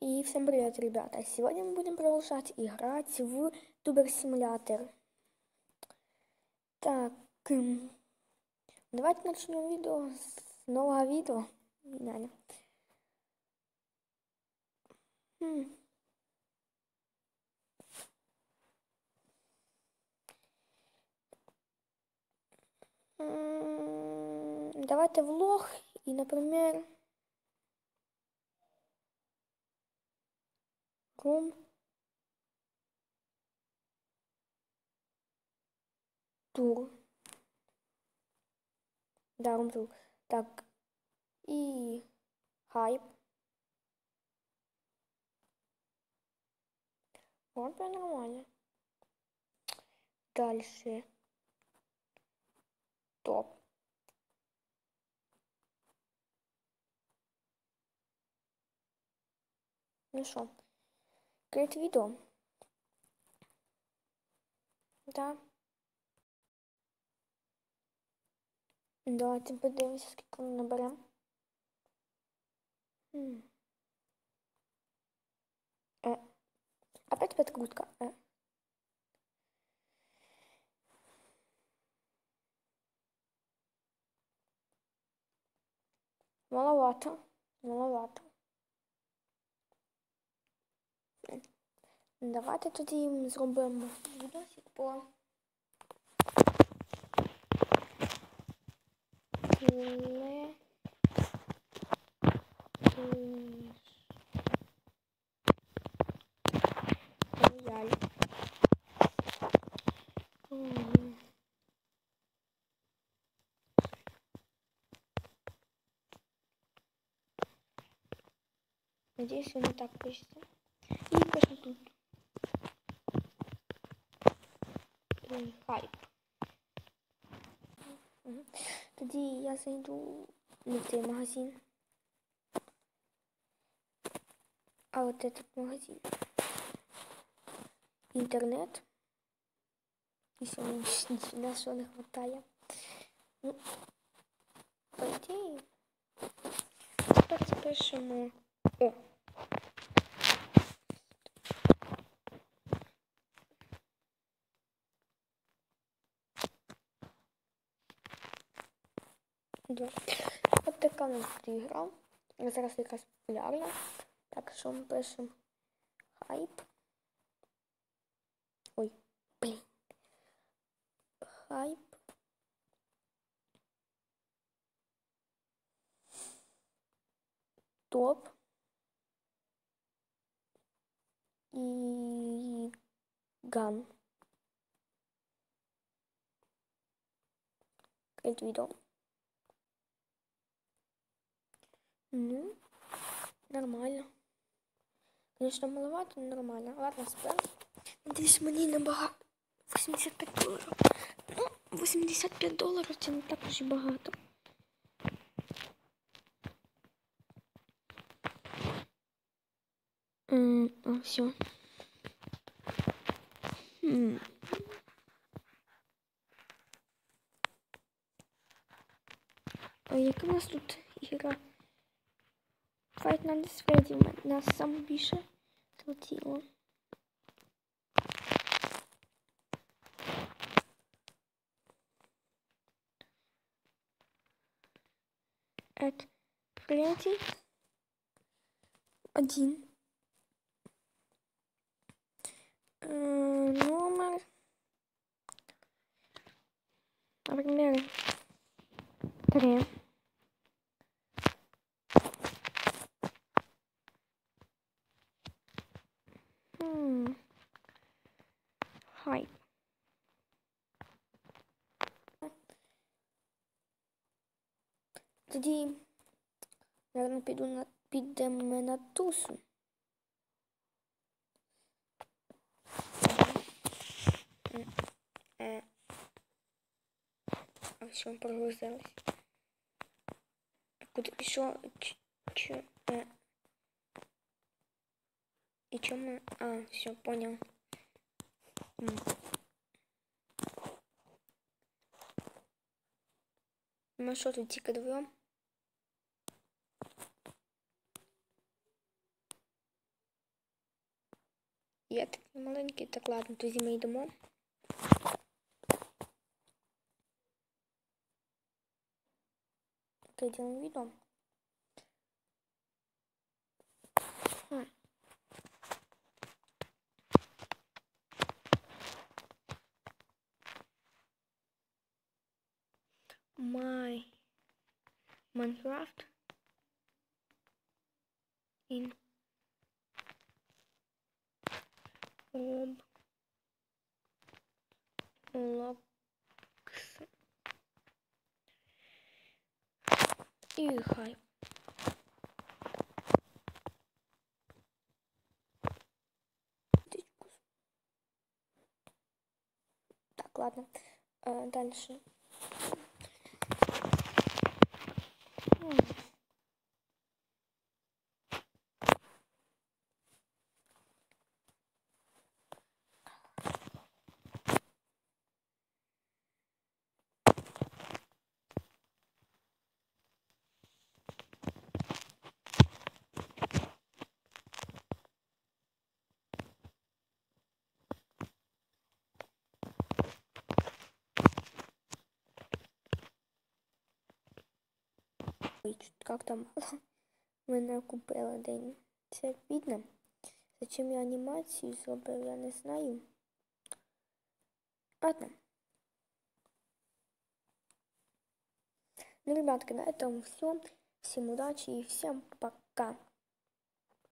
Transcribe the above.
И всем привет, ребята! Сегодня мы будем продолжать играть в Тубер-симулятор. Так, эм, давайте начнем видео с нового видео. Наверное. Хм. Давайте влог и, например, рум тур. Да, рум тур. Так, и хайп. Вот нормально. Дальше. Топ. Ну що, крит відео. Да. Давайте подивимося, скільки ми наберемо. Е. Опять подкрутка. Е. Маловато. Маловато. Давайте тоді зробимо відосик по. М. Надеюсь, он не так пишется. И пишем тут. Хайп. Мгм. Тоді я зайду не в цей магазин. А от этот магазин. Інтернет. І сьогодні на що не хватає. Ну, по ідеї. Тепер запишемо. О! Да. От така у нас буде ігра. Зараз якась популярна. Так що ми пишемо хайп. Ой, блін. Хайп. Топ. І ган. Крить відео. Ну, нормально. Конечно, маловато, но нормально. Ладно, спер. Надеюсь, мені набагато. 85 доларів. Ну, 85 доларів це не так уж і багато. М, А, все. Хм. А яка у нас тут ігра? Night at Freddy нас саме більше злетіло. At Freddy один. Е, Номер. Например, три. Хм. Хайп Тоді, наверное, піду на підемо на тусу. М, е. А все, прогрузилось. Куди що? Ч, ч, е. И чё мы... А, все, понял. М. Мы что тут тільки вдвоем? Я такий маленький, так ладно, тоді ми йдемо. Делаем видео. Хм. My Minecraft in Rob Locks и хай. Так, ладно. А, дальше. Чуть как-то мало. Мене купила день. Це видно. Зачем я анімацію зробив, я не знаю. Ладно. Ну, ребятки, на этом все. Всем удачи и всем пока.